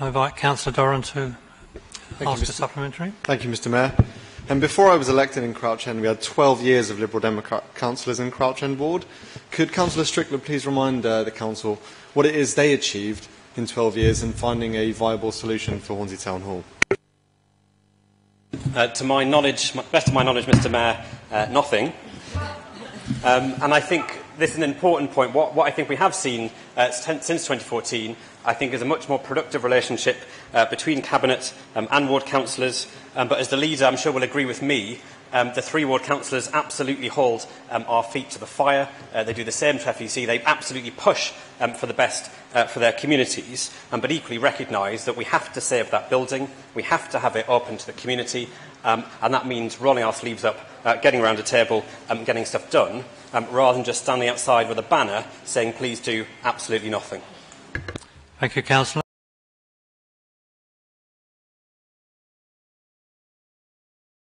I invite Councillor Doran to Thank ask you, a supplementary. Thank you, Mr. Mayor. And before I was elected in Crouch End, we had 12 years of Liberal Democrat councillors in Crouch End Ward. Could Councillor Strickland please remind uh, the council what it is they achieved in 12 years in finding a viable solution for Hornsey Town Hall? Uh, to my knowledge, best of my knowledge, Mr. Mayor, uh, nothing. Um, and I think this is an important point. What, what I think we have seen uh, since 2014, I think, is a much more productive relationship uh, between Cabinet um, and ward councillors. Um, but as the leader, I'm sure will agree with me, um, the three ward councillors absolutely hold um, our feet to the fire. Uh, they do the same to FEC. They absolutely push um, for the best uh, for their communities, um, but equally recognise that we have to save that building. We have to have it open to the community, um, and that means rolling our sleeves up, uh, getting around a table, um, getting stuff done, um, rather than just standing outside with a banner saying, please do absolutely nothing. Thank you, Councillor.